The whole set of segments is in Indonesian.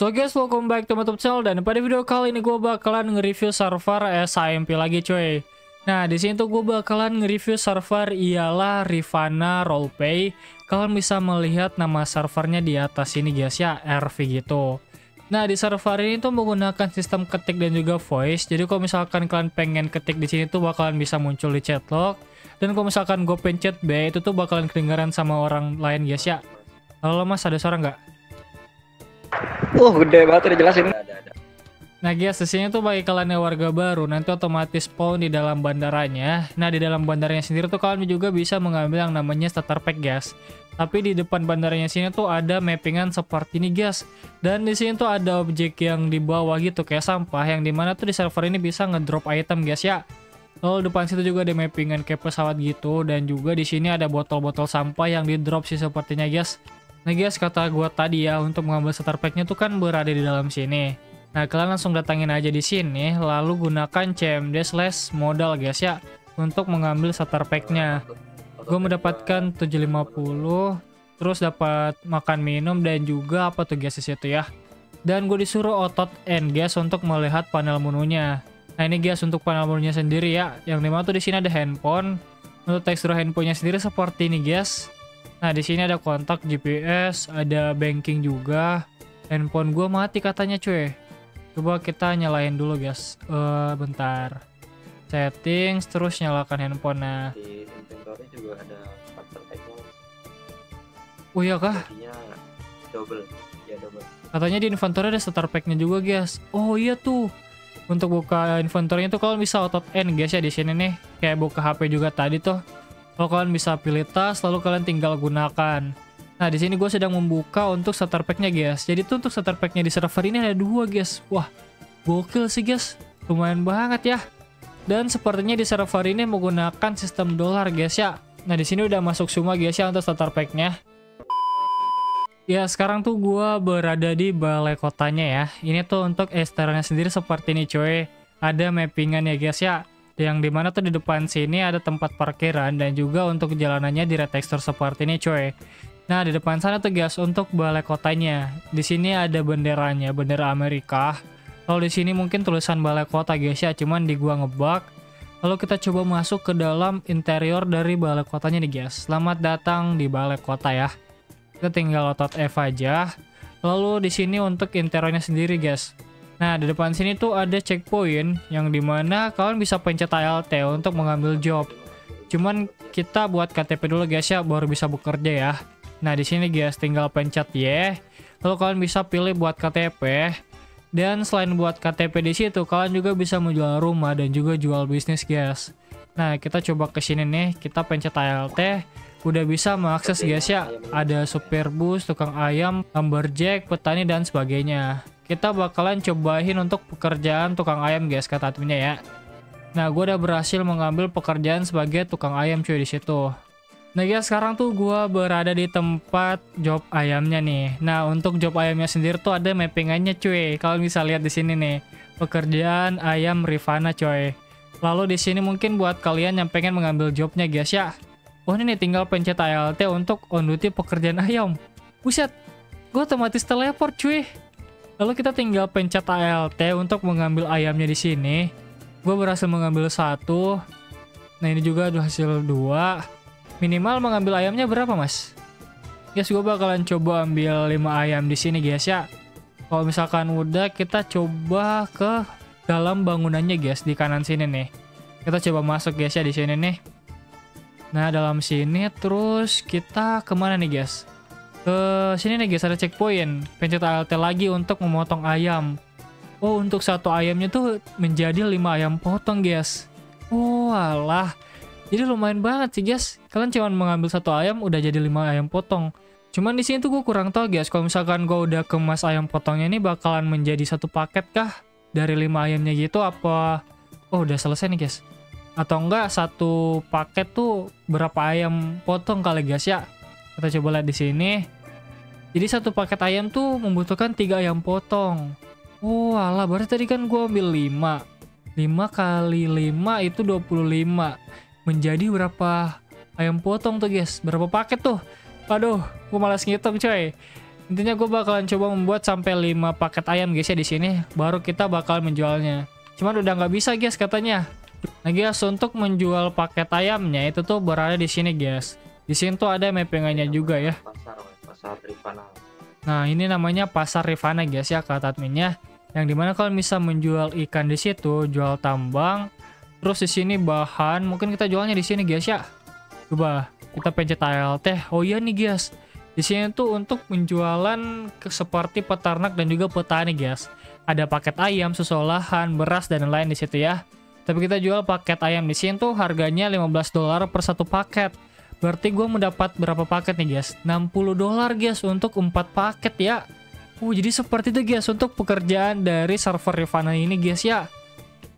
So guys, welcome back to my YouTube channel dan pada video kali ini gue bakalan nge-review server SIMP lagi cuy. Nah, di sini tuh gue bakalan nge-review server ialah Rivana Roleplay. Kalian bisa melihat nama servernya di atas ini guys ya, RV gitu. Nah, di server ini tuh menggunakan sistem ketik dan juga voice. Jadi kalau misalkan kalian pengen ketik di sini tuh bakalan bisa muncul di chat log. Dan kalau misalkan gue pencet B itu tuh bakalan kedengaran sama orang lain guys ya. Halo mas, ada suara nggak? Wah, gede banget udah jelasin. Nah guys, di sini tuh bagi kalian yang warga baru, nanti otomatis spawn di dalam bandaranya. Nah, di dalam bandaranya sendiri tuh kalian juga bisa mengambil yang namanya starter pack, guys. Tapi di depan bandaranya sini tuh ada mappingan seperti ini, guys. Dan di sini tuh ada objek yang di bawah gitu, kayak sampah, yang di mana tuh di server ini bisa ngedrop item, guys ya. Lalu depan situ juga ada mappingan kayak pesawat gitu, dan juga di sini ada botol-botol sampah yang di drop sih sepertinya, guys. Nah guys, kata gua tadi ya, untuk mengambil starter packnya tuh kan berada di dalam sini. Nah, kalian langsung datangin aja di sini, lalu gunakan CMD slash modal guys ya, untuk mengambil starter pack-nya. Gue mendapatkan 750, terus dapat makan minum dan juga apa tuh guys di situ ya. Dan gue disuruh otot N guys untuk melihat panel menunya. Nah ini guys untuk panel menunya sendiri ya, yang di mana tuh di sini ada handphone. Untuk tekstur handphonenya sendiri seperti ini guys. Nah di sini ada kontak GPS, ada banking juga. Handphone gue mati katanya cuy. Coba kita nyalain dulu guys. Uh, bentar. Settings terus nyalakan handphone. Nah. Di inventory juga ada Oh iya kah? Jadinya double. Ya double. Katanya di inventory ada starter packnya juga guys. Oh iya tuh. Untuk buka inventory itu kalau bisa otot N guys ya di sini nih. Kayak buka HP juga tadi tuh. Kalau kalian bisa pilih tas, lalu kalian tinggal gunakan. Nah, di sini gue sedang membuka untuk starter pack-nya, guys. Jadi tuh untuk starter pack-nya di server ini ada dua, guys. Wah, gokil sih, guys. Lumayan banget ya. Dan sepertinya di server ini menggunakan sistem dolar, guys ya. Nah, di sini udah masuk semua, guys ya, untuk starter pack-nya. Ya, sekarang tuh gue berada di balai kotanya ya. Ini tuh untuk esternya sendiri seperti ini, coy. Ada mappingan ya, guys ya. Yang di mana tuh di depan sini ada tempat parkiran dan juga untuk jalanannya di red texture seperti ini, coy. Nah, di depan sana tuh guys untuk balai kotanya. Di sini ada benderanya, bendera Amerika. Lalu di sini mungkin tulisan balai kota guys ya, cuman di gua ngebug. Lalu kita coba masuk ke dalam interior dari balai kotanya nih guys. Selamat datang di balai kota ya. Kita tinggal otot F aja. Lalu di sini untuk interiornya sendiri guys. Nah, di depan sini tuh ada checkpoint yang di mana kalian bisa pencet ALT untuk mengambil job. Cuman kita buat KTP dulu guys ya, baru bisa bekerja ya. Nah, di sini guys tinggal pencet Y. Lalu kalian bisa pilih buat KTP. Dan selain buat KTP di situ, kalian juga bisa menjual rumah dan juga jual bisnis, guys. Nah, kita coba ke sini nih, kita pencet ALT. Udah bisa mengakses guys ya. Ada supir bus, tukang ayam, lumberjack, petani dan sebagainya. Kita bakalan cobain untuk pekerjaan tukang ayam guys kata adminnya ya. Nah, gue udah berhasil mengambil pekerjaan sebagai tukang ayam cuy di situ. Nah guys, sekarang tuh gue berada di tempat job ayamnya nih. Nah untuk job ayamnya sendiri tuh ada mappingannya cuy. Kalau bisa lihat di sini nih, pekerjaan ayam Rivana cuy. Lalu di sini mungkin buat kalian yang pengen mengambil jobnya guys ya. Oh ini nih tinggal pencet ALT untuk on duty pekerjaan ayam. Buset, gue otomatis teleport cuy. Lalu kita tinggal pencet ALT untuk mengambil ayamnya di sini. Gue berhasil mengambil satu. Nah ini juga hasil dua. Minimal mengambil ayamnya berapa, Mas? Guys, gue bakalan coba ambil 5 ayam di sini, guys ya. Kalau misalkan udah, kita coba ke dalam bangunannya, guys, di kanan sini nih. Kita coba masuk, guys ya, di sini nih. Nah, dalam sini terus kita ke mana nih, guys? Ke sini nih, guys, ada checkpoint. Pencet ALT lagi untuk memotong ayam. Oh, untuk satu ayamnya tuh menjadi 5 ayam potong, guys. Oh, alah. Jadi lumayan banget sih guys. Kalian cuma mengambil satu ayam udah jadi 5 ayam potong. Cuman di sini tuh gue kurang tahu guys. Kalau misalkan gue udah kemas ayam potongnya ini bakalan menjadi satu paket kah? Dari 5 ayamnya gitu apa? Oh udah selesai nih guys. Atau enggak satu paket tuh berapa ayam potong kali guys ya? Kita coba lihat di sini. Jadi satu paket ayam tuh membutuhkan 3 ayam potong. Oh alah berarti tadi kan gue ambil 5. 5 kali 5 itu 25 menjadi berapa ayam potong tuh guys berapa paket tuh aduh gue malas ngitung coy Intinya gue bakalan coba membuat sampai 5 paket ayam guys ya di sini, baru kita bakal menjualnya. Cuman udah nggak bisa guys katanya. Nah guys, untuk menjual paket ayamnya itu tuh berada di sini guys. Di sini tuh ada mappingannya juga ya. Pasar, pasar Rifana. Nah, ini namanya pasar Rifana guys ya kata adminnya. Yang di mana kalian bisa menjual ikan di situ, jual tambang. Terus di sini bahan, mungkin kita jualnya di sini guys ya. Coba kita pencet ALT. Oh iya nih guys. Di sini tuh untuk penjualan ke seperti peternak dan juga petani guys. Ada paket ayam, susu olahan, beras dan lain di situ ya. Tapi kita jual paket ayam di sini tuh harganya 15 dolar per satu paket. Berarti gue mendapat berapa paket nih guys? 60 dolar guys untuk 4 paket ya. Oh jadi seperti itu guys untuk pekerjaan dari server Rivana ini guys ya.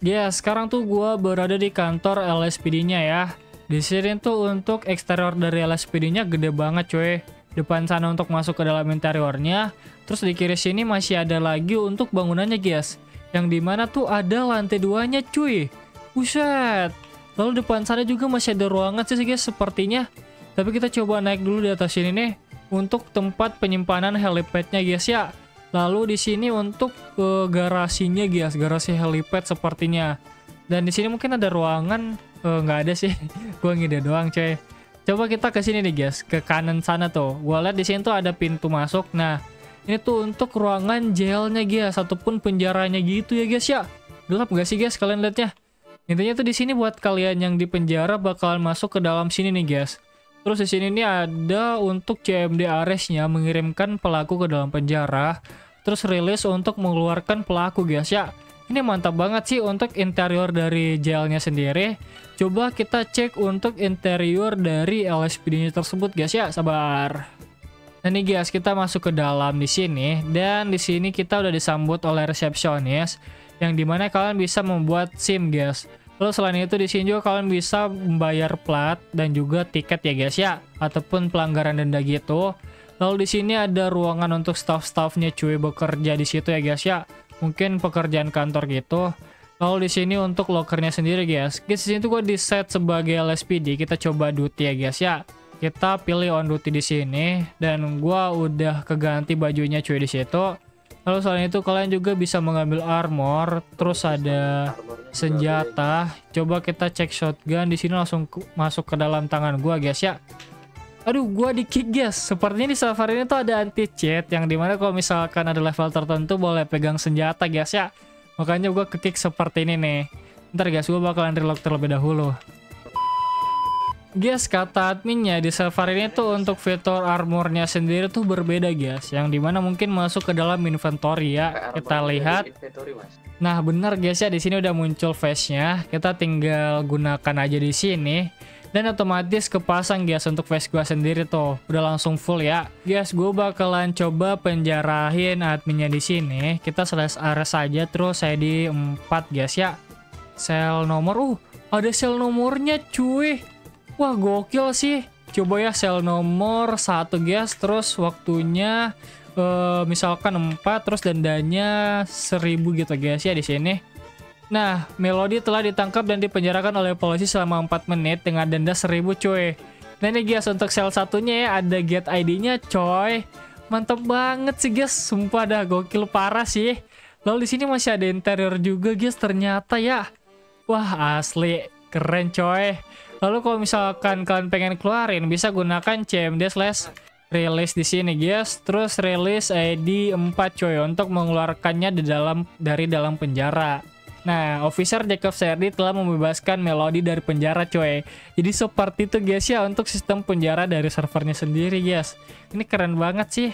Guys sekarang tuh gue berada di kantor LSPD-nya ya. Di sini tuh untuk eksterior dari LSPD-nya gede banget cuy. Depan sana untuk masuk ke dalam interiornya. Terus di kiri sini masih ada lagi untuk bangunannya guys. Yang di mana tuh ada lantai duanya cuy. Buset. Lalu depan sana juga masih ada ruangan sih guys sepertinya. Tapi kita coba naik dulu di atas sini nih untuk tempat penyimpanan helipadnya guys ya. Lalu di sini untuk uh, garasinya guys, garasi helipad sepertinya. Dan di sini mungkin ada ruangan uh, nggak ada sih. Gua ngide doang coy. Coba kita ke sini nih guys, ke kanan sana tuh. Gua lihat di sini tuh ada pintu masuk. Nah, ini tuh untuk ruangan jailnya guys ataupun penjaranya gitu ya guys ya. Gelap gak sih guys kalian lihatnya? Intinya tuh di sini buat kalian yang di penjara bakalan masuk ke dalam sini nih guys. Terus di sini nih ada untuk CMD Ares-nya mengirimkan pelaku ke dalam penjara. Terus rilis untuk mengeluarkan pelaku guys ya. Ini mantap banget sih untuk interior dari jailnya sendiri. Coba kita cek untuk interior dari LSPD-nya tersebut guys ya. Sabar. Nah nih guys, kita masuk ke dalam di sini dan di sini kita udah disambut oleh resepsionis yang di mana kalian bisa membuat SIM guys. Lalu selain itu di sini juga kalian bisa membayar plat dan juga tiket ya guys ya, ataupun pelanggaran denda gitu. Lalu di sini ada ruangan untuk staff-staffnya cuy bekerja di situ ya guys ya. Mungkin pekerjaan kantor gitu. Lalu di sini untuk lokernya sendiri guys. Guys di sini tuh gue di set sebagai LSPD. Kita coba duty ya guys ya. Kita pilih on duty di sini dan gua udah keganti bajunya cuy di situ. Lalu selain itu kalian juga bisa mengambil armor, terus ada senjata. Coba kita cek shotgun di sini langsung masuk ke dalam tangan gua guys ya. Aduh, gua di kick guys. Sepertinya di server ini tuh ada anti cheat yang di mana kalau misalkan ada level tertentu boleh pegang senjata guys ya. Makanya gua ke kick seperti ini nih. Ntar guys, gua bakalan reload terlebih dahulu. Guys, kata adminnya di server ini tuh untuk fitur armornya sendiri tuh berbeda guys. Yang di mana mungkin masuk ke dalam inventory ya. Kita lihat. Nah benar guys ya di sini udah muncul face-nya. Kita tinggal gunakan aja di sini. Dan otomatis kepasang guys untuk face gua sendiri tuh. Udah langsung full ya. Guys gue bakalan coba penjarahin adminnya di sini. Kita slash ares saja terus saya di 4 guys ya. Sel nomor. Uh ada sel nomornya cuy. Wah gokil sih. Coba ya sel nomor satu guys. Terus waktunya eh, misalkan 4 terus dendanya 1000 gitu guys ya di sini. Nah, Melody telah ditangkap dan dipenjarakan oleh polisi selama 4 menit dengan denda 1000 cuy. Nah ini guys untuk sel satunya ya ada get ID-nya coy. Mantap banget sih guys, sumpah dah gokil parah sih. Lalu di sini masih ada interior juga guys ternyata ya. Wah asli keren coy. Lalu kalau misalkan kalian pengen keluarin bisa gunakan CMD slash release di sini guys. Terus release ID 4 coy untuk mengeluarkannya di dalam dari dalam penjara. Nah, Officer Jacob Serdi telah membebaskan Melody dari penjara coy. Jadi seperti itu guys ya untuk sistem penjara dari servernya sendiri guys. Ini keren banget sih.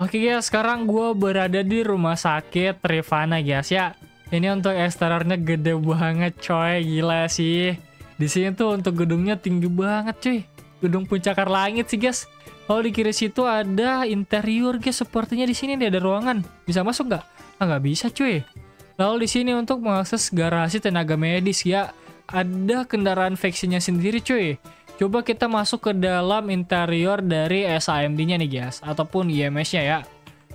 Oke guys, sekarang gue berada di rumah sakit Rivana guys ya. Ini untuk eksteriornya gede banget coy, gila sih. Di sini tuh untuk gedungnya tinggi banget cuy. Gedung puncakar langit sih guys. Lalu di kiri situ ada interior guys, sepertinya di sini nih ada ruangan. Bisa masuk nggak? Ah nggak bisa cuy. Lalu di sini untuk mengakses garasi tenaga medis ya. Ada kendaraan vaksinnya sendiri cuy. Coba kita masuk ke dalam interior dari SAMD-nya nih guys, ataupun IMS-nya ya.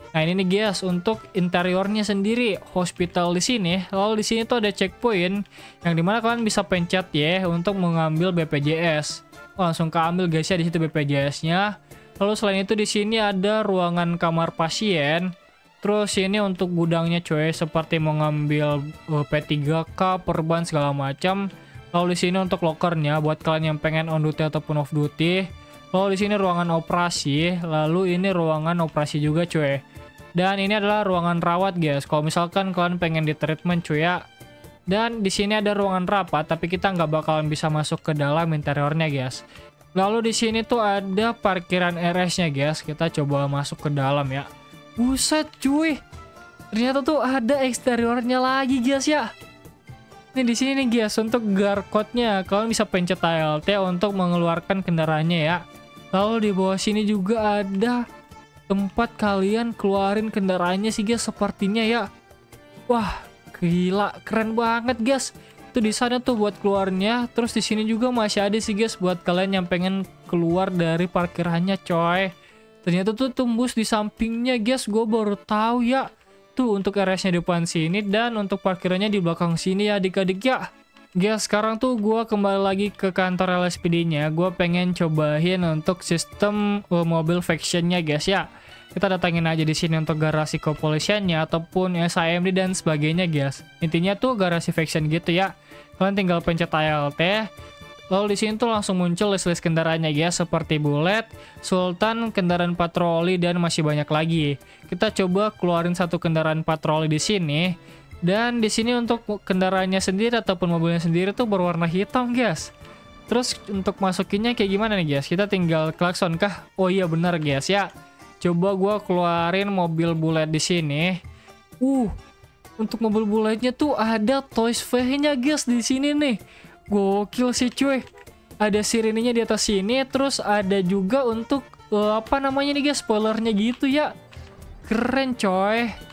Nah ini nih guys untuk interiornya sendiri hospital di sini. Lalu di sini tuh ada checkpoint yang di mana kalian bisa pencet ya untuk mengambil BPJS. Oh, langsung keambil guys ya di situ BPJS-nya. Lalu selain itu di sini ada ruangan kamar pasien. Terus ini untuk gudangnya cuy, seperti mau ngambil uh, P3K, perban segala macam. Lalu di sini untuk lokernya buat kalian yang pengen on duty ataupun off duty. Lalu di sini ruangan operasi, lalu ini ruangan operasi juga cuy. Dan ini adalah ruangan rawat guys. Kalau misalkan kalian pengen di treatment cuy ya. Dan di sini ada ruangan rapat, tapi kita nggak bakalan bisa masuk ke dalam interiornya guys. Lalu di sini tuh ada parkiran RS-nya guys. Kita coba masuk ke dalam ya. Buset cuy. Ternyata tuh ada eksteriornya lagi guys ya. Ini di sini nih guys untuk guard code-nya kalian bisa pencet ALT untuk mengeluarkan kendaraannya ya. Lalu di bawah sini juga ada tempat kalian keluarin kendaraannya sih guys sepertinya ya. Wah, gila, keren banget guys. Itu di sana tuh buat keluarnya. Terus di sini juga masih ada sih guys buat kalian yang pengen keluar dari parkirannya coy. Ternyata tuh tembus di sampingnya guys, gue baru tahu ya. Tuh untuk RS-nya depan sini dan untuk parkirannya di belakang sini ya adik-adik ya. Guys, sekarang tuh gue kembali lagi ke kantor LSPD-nya. Gue pengen cobain untuk sistem uh, mobil faction-nya guys ya. Kita datangin aja di sini untuk garasi kepolisiannya ataupun SIMD dan sebagainya guys. Intinya tuh garasi faction gitu ya. Kalian tinggal pencet ALT, Lalu di sini tuh langsung muncul list-list kendaraannya ya seperti Bullet, Sultan, kendaraan patroli dan masih banyak lagi. Kita coba keluarin satu kendaraan patroli di sini. Dan di sini untuk kendaraannya sendiri ataupun mobilnya sendiri tuh berwarna hitam, guys. Terus untuk masukinnya kayak gimana nih, guys? Kita tinggal klakson kah? Oh iya benar, guys ya. Coba gua keluarin mobil Bullet di sini. Uh, untuk mobil Bulletnya tuh ada Toys V-nya, guys, di sini nih. Gokil sih cuy. Ada sirinenya di atas sini, terus ada juga untuk uh, apa namanya nih guys, spoilernya gitu ya. Keren coy.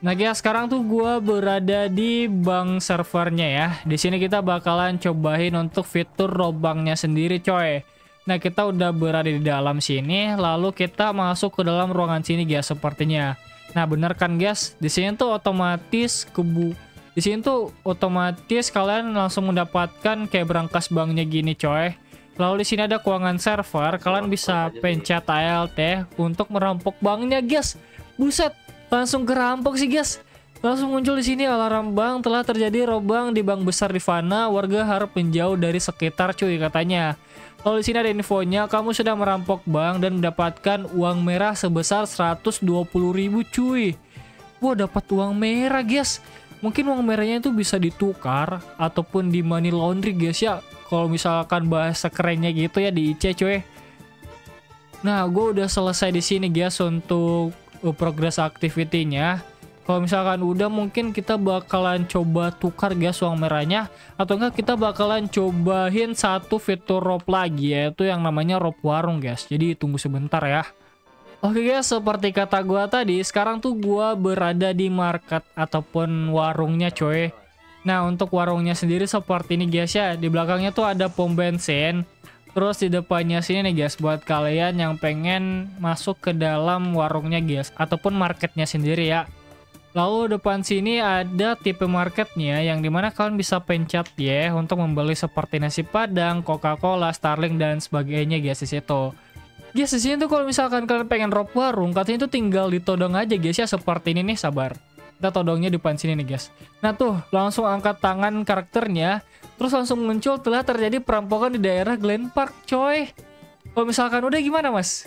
Nah guys, sekarang tuh gua berada di bank servernya ya. Di sini kita bakalan cobain untuk fitur robangnya sendiri coy. Nah kita udah berada di dalam sini, lalu kita masuk ke dalam ruangan sini guys sepertinya. Nah bener kan guys, di sini tuh otomatis kebu di sini tuh otomatis kalian langsung mendapatkan kayak berangkas banknya gini coy. Lalu di sini ada keuangan server, kalian bisa pencet ALT untuk merampok banknya guys. Buset, langsung kerampok sih guys. Langsung muncul di sini alarm bank telah terjadi robang di bank besar di Fana. Warga harap menjauh dari sekitar cuy katanya. Lalu di sini ada infonya, kamu sudah merampok bank dan mendapatkan uang merah sebesar 120.000 cuy. Wah dapat uang merah guys mungkin uang merahnya itu bisa ditukar ataupun di money laundry guys ya kalau misalkan bahasa kerennya gitu ya di IC cuy nah gue udah selesai di sini guys untuk progress activity-nya kalau misalkan udah mungkin kita bakalan coba tukar guys uang merahnya atau enggak kita bakalan cobain satu fitur rob lagi yaitu yang namanya rob warung guys jadi tunggu sebentar ya Oke guys, seperti kata gua tadi, sekarang tuh gua berada di market ataupun warungnya coy. Nah, untuk warungnya sendiri seperti ini guys ya. Di belakangnya tuh ada pom bensin. Terus di depannya sini nih guys, buat kalian yang pengen masuk ke dalam warungnya guys. Ataupun marketnya sendiri ya. Lalu depan sini ada tipe marketnya yang di mana kalian bisa pencet ya untuk membeli seperti nasi padang, Coca-Cola, Starling dan sebagainya guys di situ. Guys, di sini tuh kalau misalkan kalian pengen rob warung, katanya itu tinggal ditodong aja guys ya seperti ini nih, sabar. Kita todongnya depan sini nih guys. Nah tuh, langsung angkat tangan karakternya, terus langsung muncul telah terjadi perampokan di daerah Glen Park, coy. Kalau misalkan udah gimana, Mas?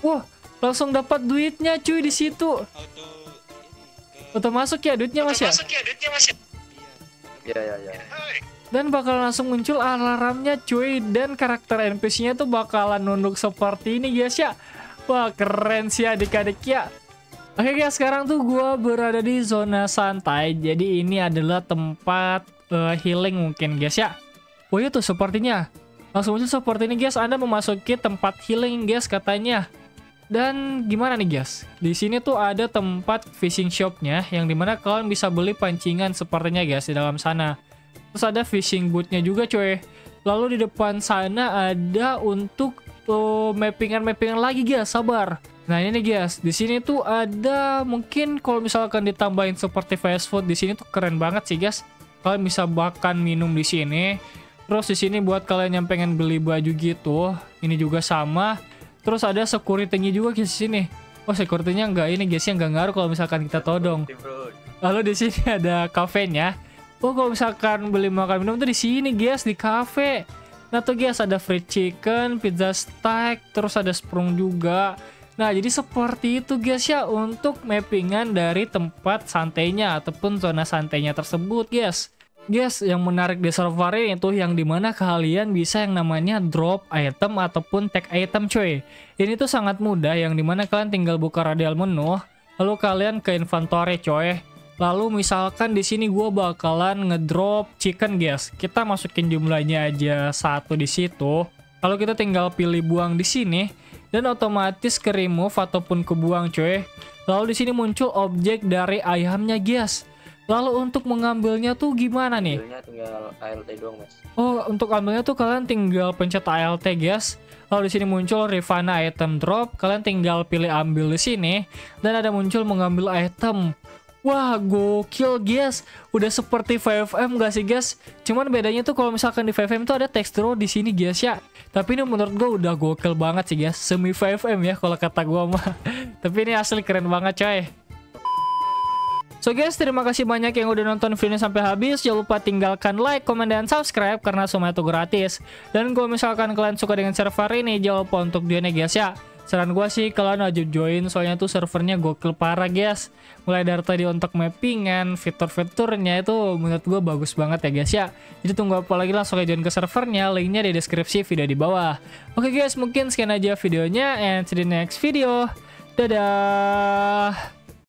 Wah, langsung dapat duitnya cuy di situ. Auto masuk ya duitnya Mas ya? Masuk ya duitnya Mas ya? Iya, iya, iya dan bakal langsung muncul alarmnya cuy dan karakter NPC-nya tuh bakalan nunduk seperti ini guys ya wah keren sih adik-adik ya oke guys sekarang tuh gua berada di zona santai jadi ini adalah tempat uh, healing mungkin guys ya oh iya tuh sepertinya langsung muncul seperti ini guys anda memasuki tempat healing guys katanya dan gimana nih guys? Di sini tuh ada tempat fishing shopnya yang di mana kalian bisa beli pancingan sepertinya guys di dalam sana. Terus ada fishing bootnya juga coy. Lalu di depan sana ada untuk uh, mappingan-mappingan lagi guys, sabar. Nah ini nih guys, di sini tuh ada mungkin kalau misalkan ditambahin seperti fast food di sini tuh keren banget sih guys. Kalian bisa makan minum di sini. Terus di sini buat kalian yang pengen beli baju gitu, ini juga sama. Terus ada security-nya juga di sini. Oh, security-nya enggak ini guys, yang enggak ngaruh kalau misalkan kita todong. Lalu di sini ada kafenya. Oh, kalau misalkan beli makan minum tuh di sini guys, di cafe. Nah tuh guys ada fried chicken, pizza steak, terus ada sprung juga. Nah jadi seperti itu guys ya untuk mappingan dari tempat santainya ataupun zona santainya tersebut guys. Guys, yang menarik di server ini tuh yang di mana kalian bisa yang namanya drop item ataupun tag item cuy. Ini tuh sangat mudah yang di mana kalian tinggal buka radial menu, lalu kalian ke inventory coy. Lalu misalkan di sini gue bakalan ngedrop chicken guys. Kita masukin jumlahnya aja satu di situ. Lalu kita tinggal pilih buang di sini dan otomatis ke remove ataupun kebuang coy. Lalu di sini muncul objek dari ayamnya guys. Lalu untuk mengambilnya tuh gimana nih? Ambilnya tinggal ALT doang mas. Oh, untuk ambilnya tuh kalian tinggal pencet ALT guys. Lalu di sini muncul Rivana item drop, kalian tinggal pilih ambil di sini dan ada muncul mengambil item. Wah, gokil guys. Udah seperti 5M gak sih guys? Cuman bedanya tuh kalau misalkan di 5M tuh ada texture di sini guys ya. Tapi ini menurut gue udah gokil banget sih guys. Semi 5M ya kalau kata gue mah. Tapi ini asli keren banget coy. So guys, terima kasih banyak yang udah nonton videonya sampai habis. Jangan lupa tinggalkan like, comment, dan subscribe karena semua itu gratis. Dan kalau misalkan kalian suka dengan server ini, jangan lupa untuk ya guys ya. Saran gue sih kalian wajib join soalnya tuh servernya gokil parah guys. Mulai dari tadi untuk mappingan, fitur-fiturnya itu menurut gue bagus banget ya guys ya. Jadi tunggu apa lagi langsung aja join ke servernya, linknya di deskripsi video di bawah. Oke guys, mungkin sekian aja videonya and see you next video. Dadah.